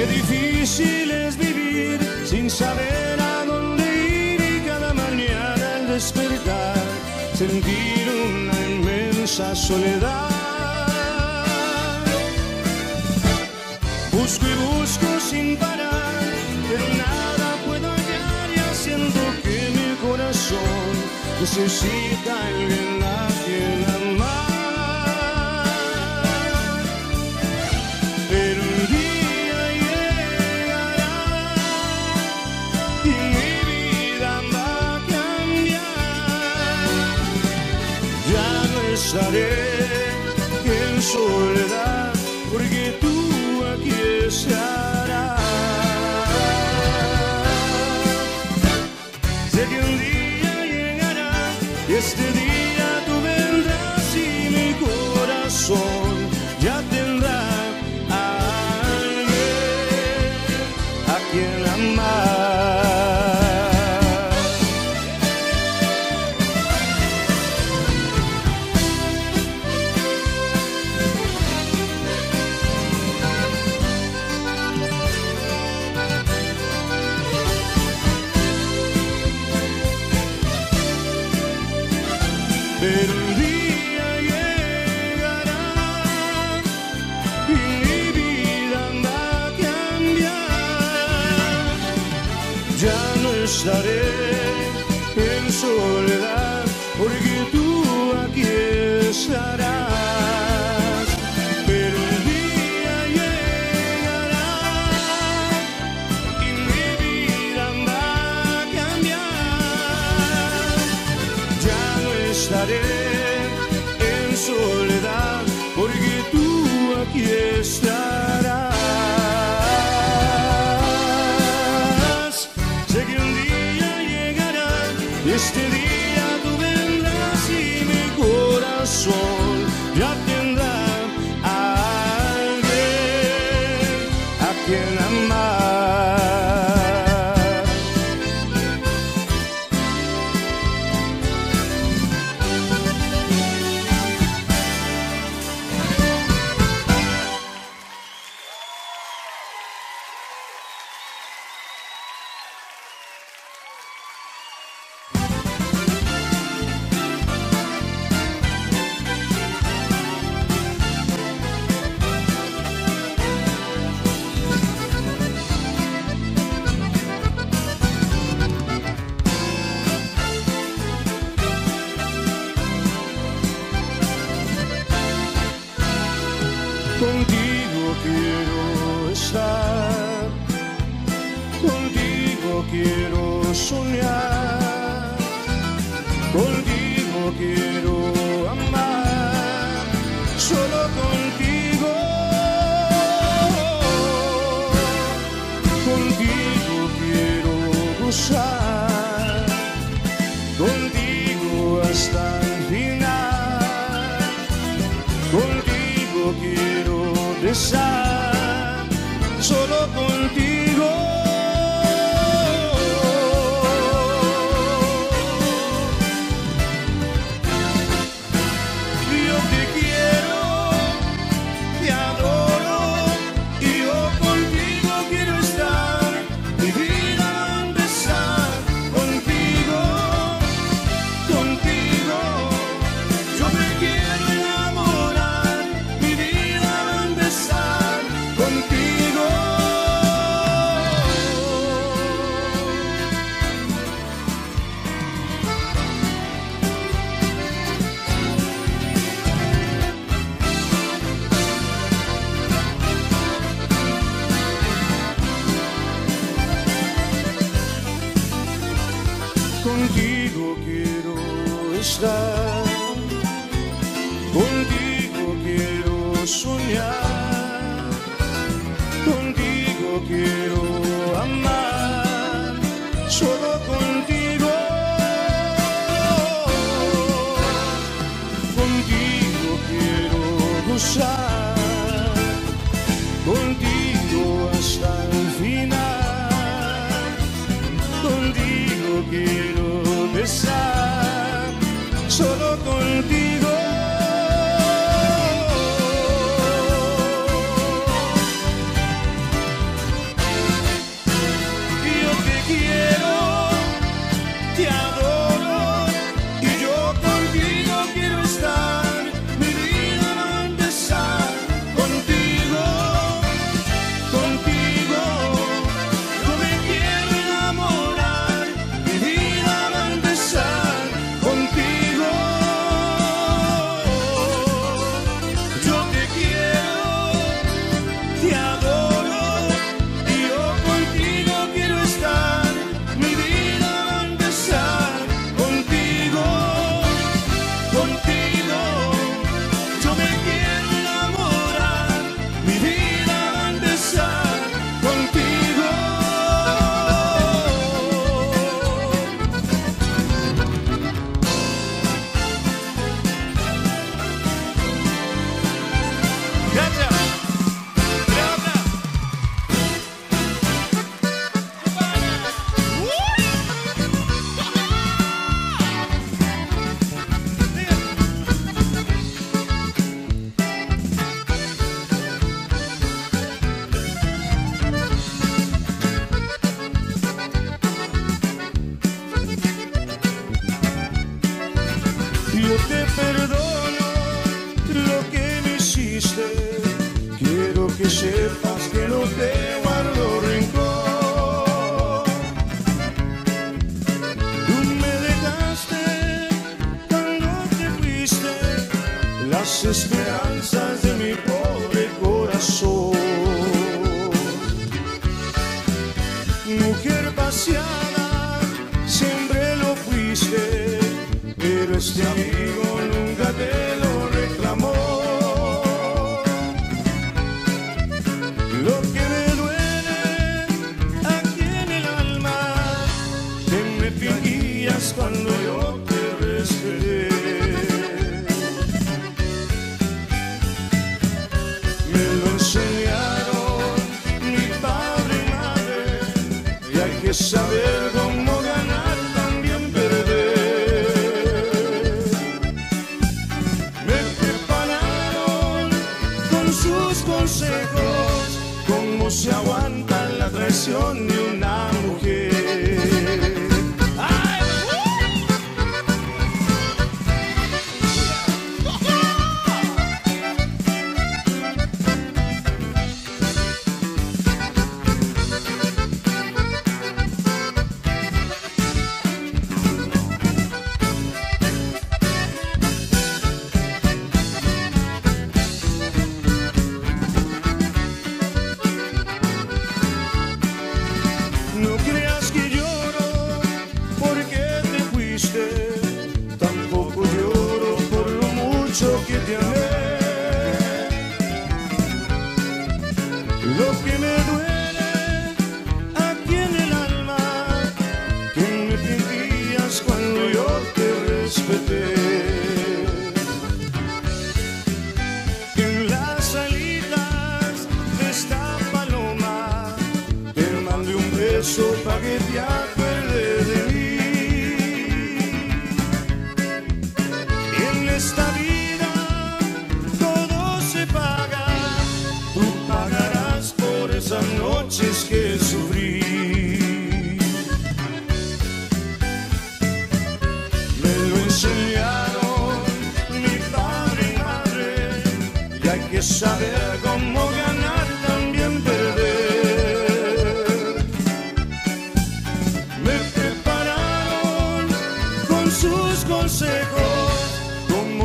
Qué difícil es vivir sin saber a dónde ir y cada mañana al despertar sentir una inmensa soledad. Busco y busco sin parar, pero nada puedo hallar y siento que mi corazón necesita alguien Yesterday Este día tú vendrás y mi corazón. Ya te sonhar. mujer paseada, siempre lo fuiste, pero este amigo.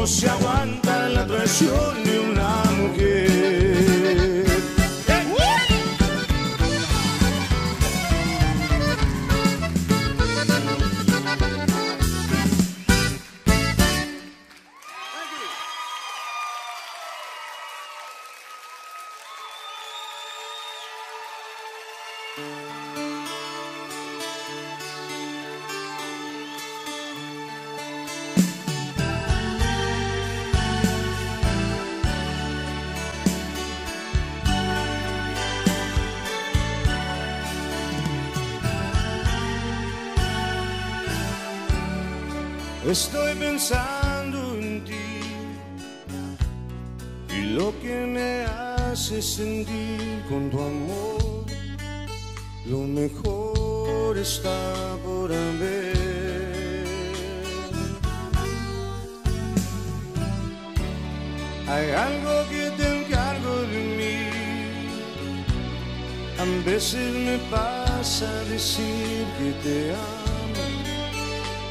No se aguanta la traición de una mujer. encendí con tu amor, lo mejor está por haber. Hay algo que te encargo de mí, a veces me pasa a decir que te amo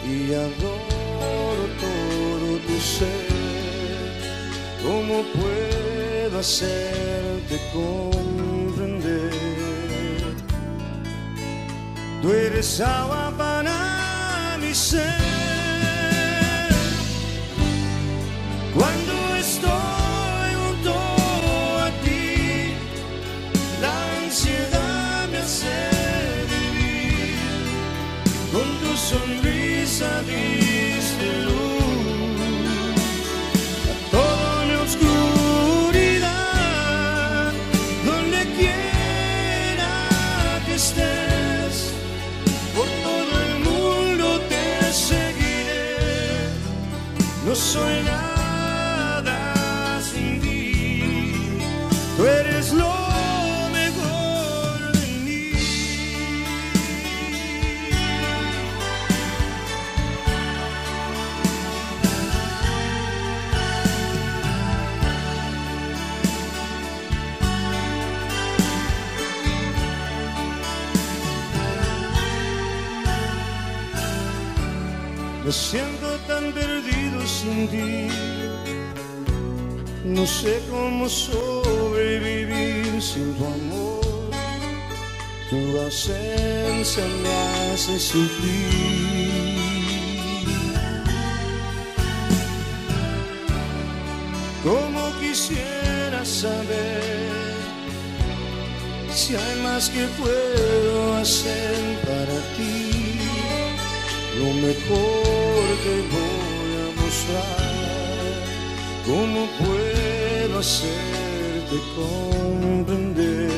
y adoro todo tu ser. ¿Cómo puedo? puedo hacerte comprender. Tú eres agua para mi ser. Cuando estoy junto a ti, la ansiedad me hace vivir con tu sonrisa. Divina. Me siento tan perdido sin ti. No sé cómo sobrevivir sin tu amor. Tu ausencia me hace sufrir. Como quisiera saber si hay más que puedo hacer para ti. No me porque voy a mostrar cómo puedo hacerte comprender.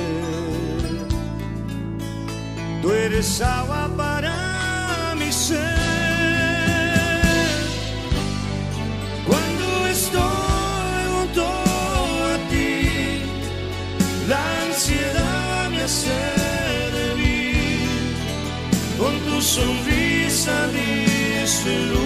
Tú eres agua para mi ser. Cuando estoy junto a ti, la ansiedad me hace con tu sonrisa 是如。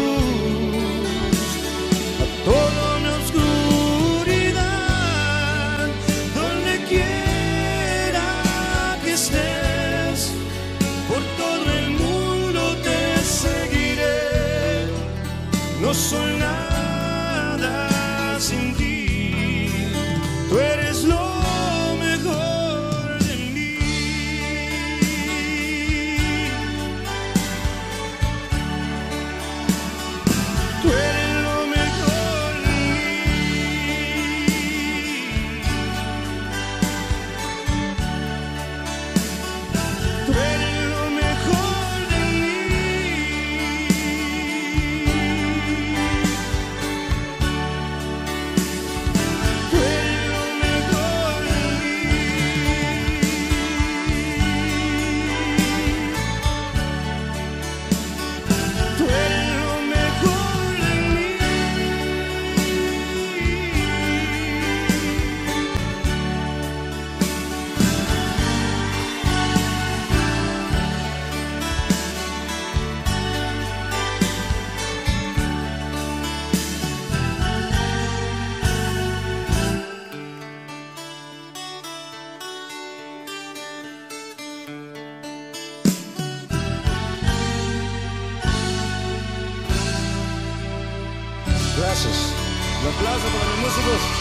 aplauso para los músicos.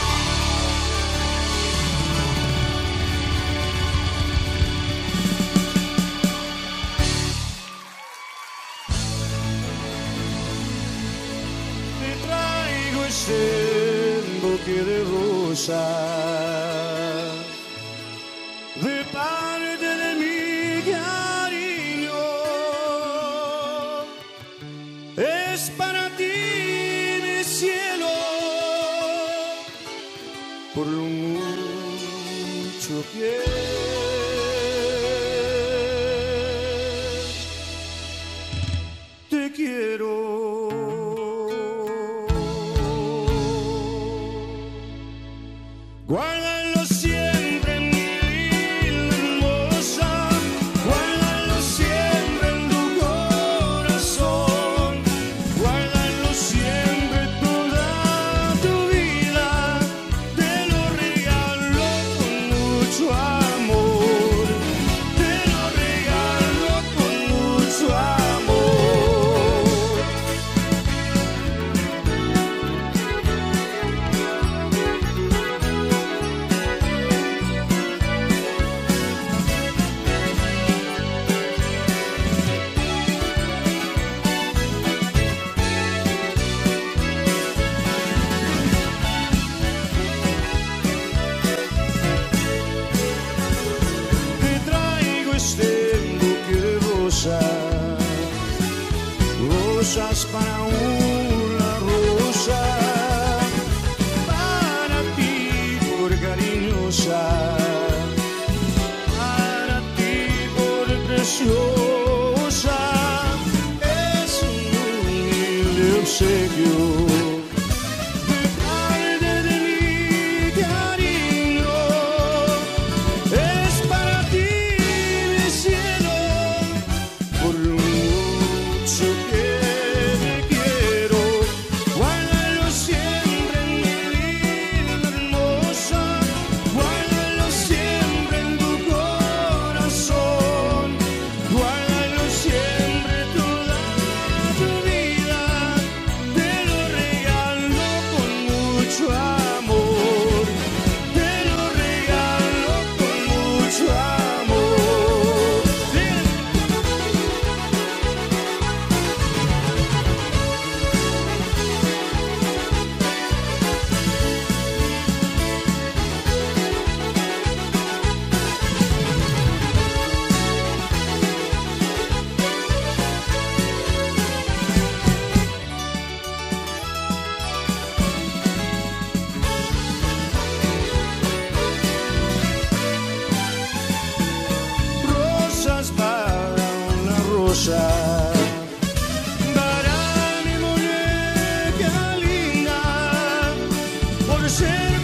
passageiro.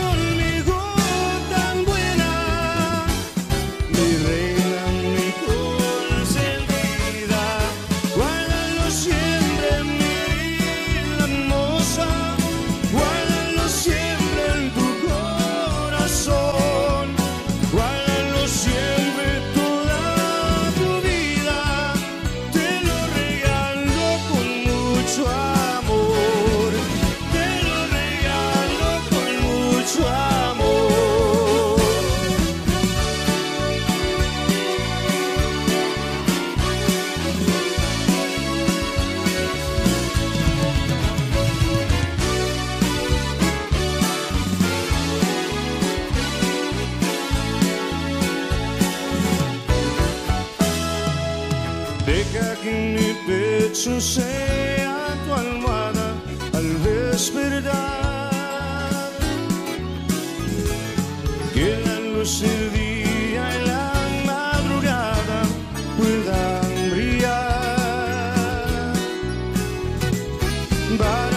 Para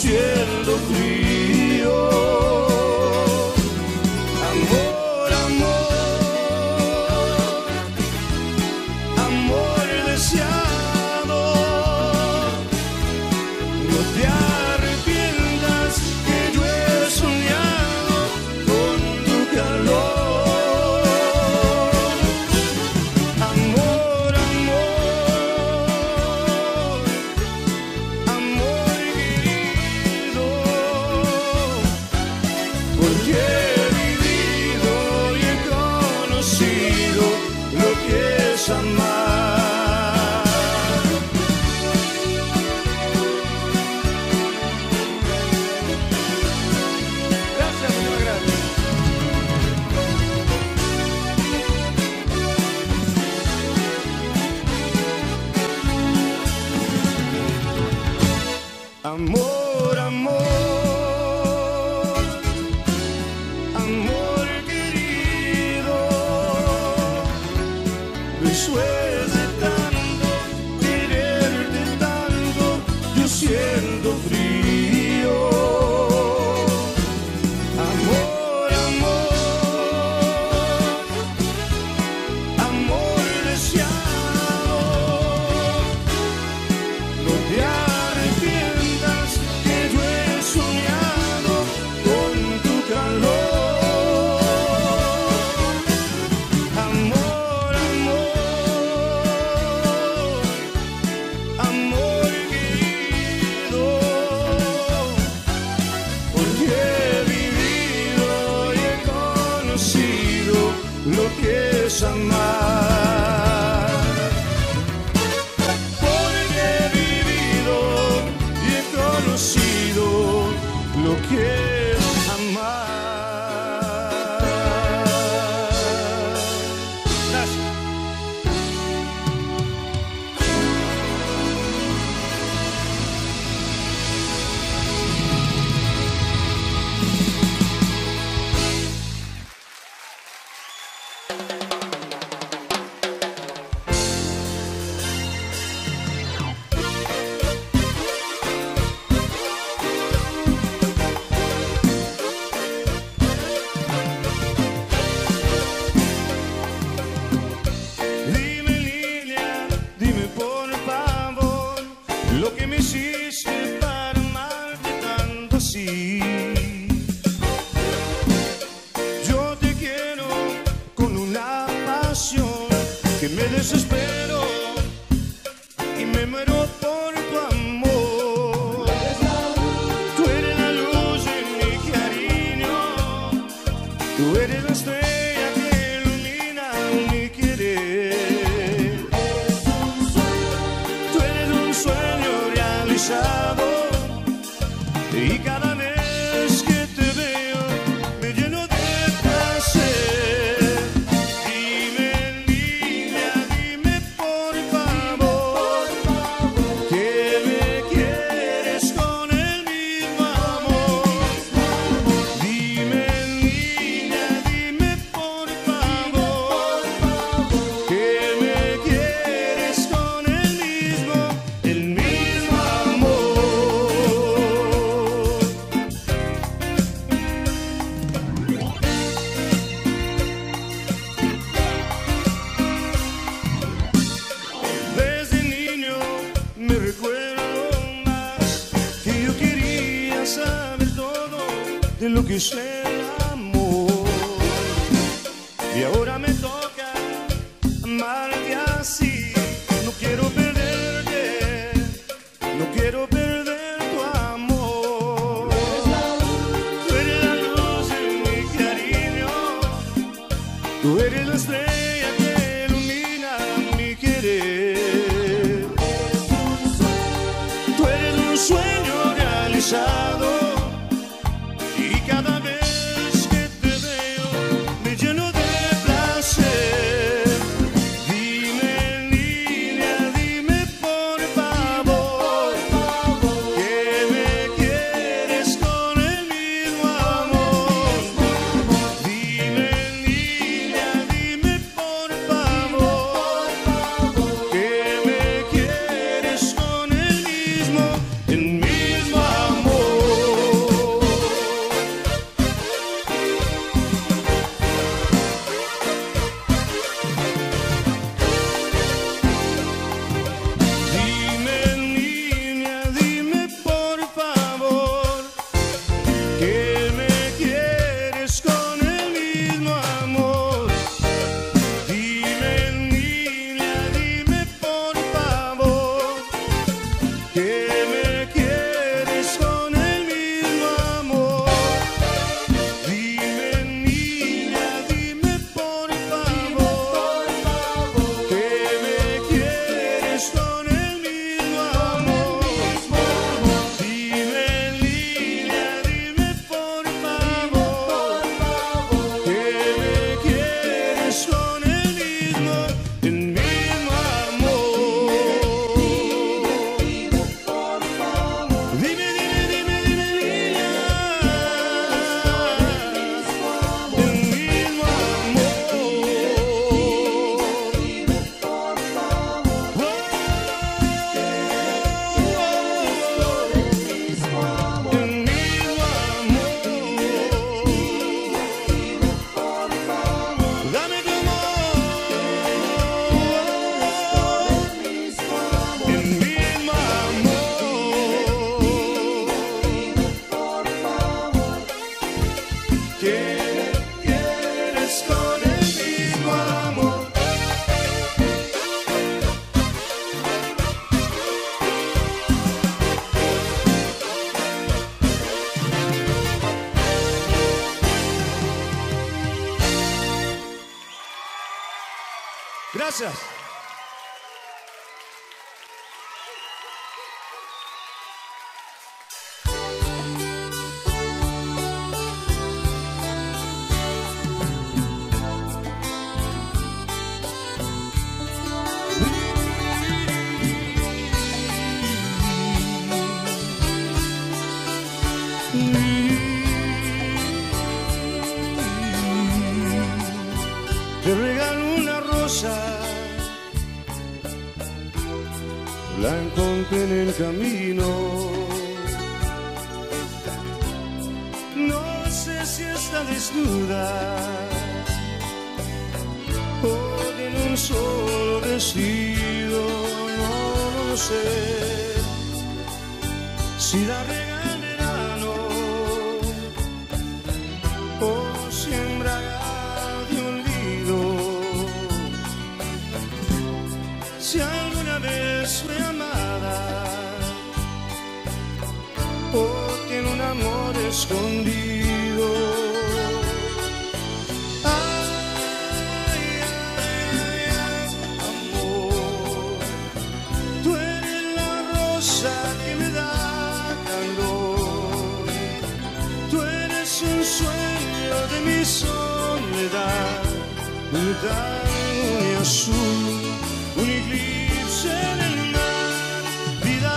siento frío. Siento frío. mi soledad, un tango azul, un eclipse en el mar, vida,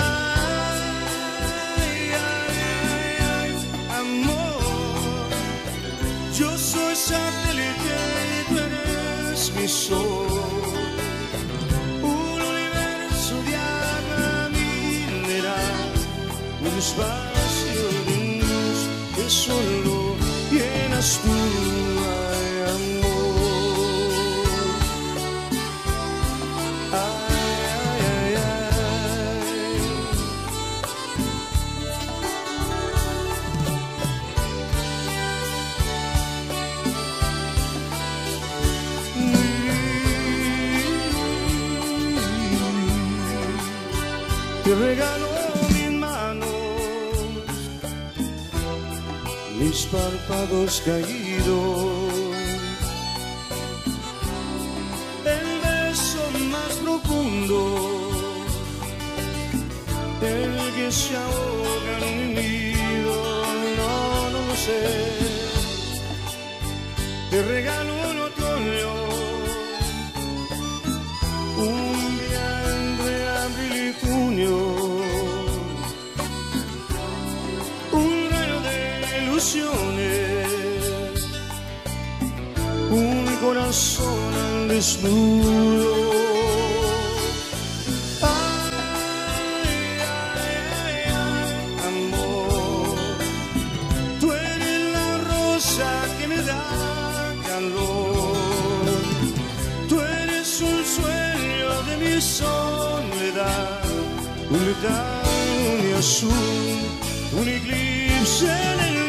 ay, ay, ay, amor, yo soy satélite y tú eres mi sol. Un universo de agua mineral, un espacio de luz, es un llenas tú ay, amor. Ay, ay, ay. párpados caídos. El beso más profundo, el que se ahoga en un nido, no, no lo sé. Te regalo corazón al desnudo. Amor, tú eres la rosa que me da calor, tú eres un sueño de mi soledad, un letal, azul, un eclipse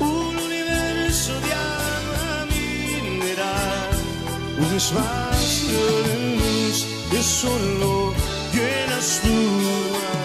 un universo de alma mineral, un espacio de luz que solo llenas tú.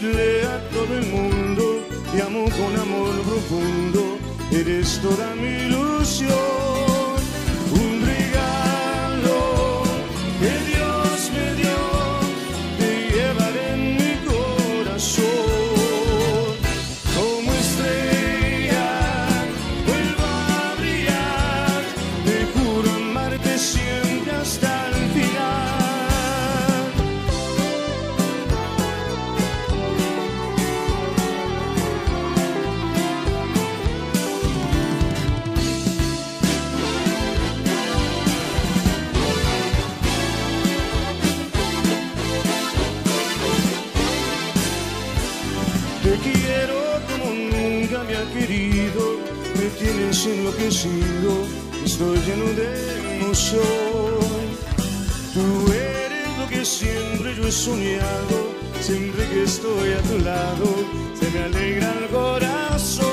decirle a todo el mundo, te amo con amor profundo, eres toda mi luz. Estoy enloquecido, estoy lleno de emoción. Tú eres lo que siempre yo he soñado, siempre que estoy a tu lado, se me alegra el corazón.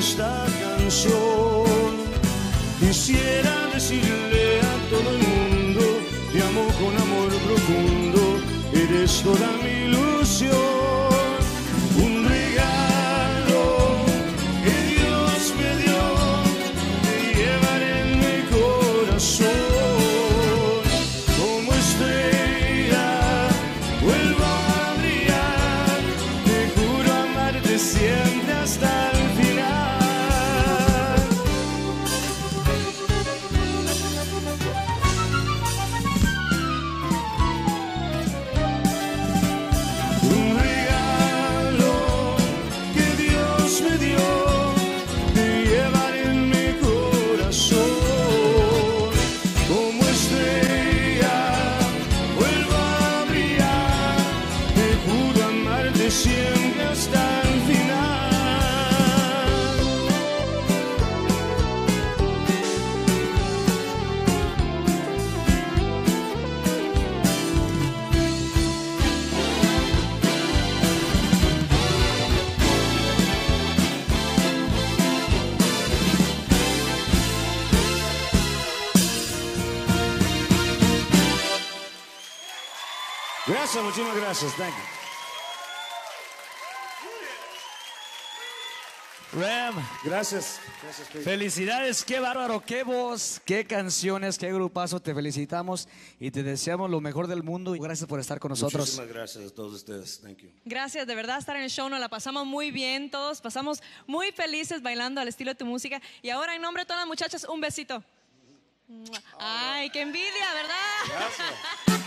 Esta canción. Quisiera decirle a todo el mundo, te amo con amor profundo, eres toda mi ilusión. Gracias. Thank you. Ram, Gracias. Gracias, Pedro. felicidades, qué bárbaro, qué voz, qué canciones, qué grupazo, te felicitamos y te deseamos lo mejor del mundo gracias por estar con nosotros. Muchísimas gracias a todos ustedes. Thank you. Gracias, de verdad, estar en el show, nos la pasamos muy bien todos, pasamos muy felices bailando al estilo de tu música. Y ahora, en nombre de todas las muchachas, un besito. Ay, qué envidia, ¿verdad? Gracias.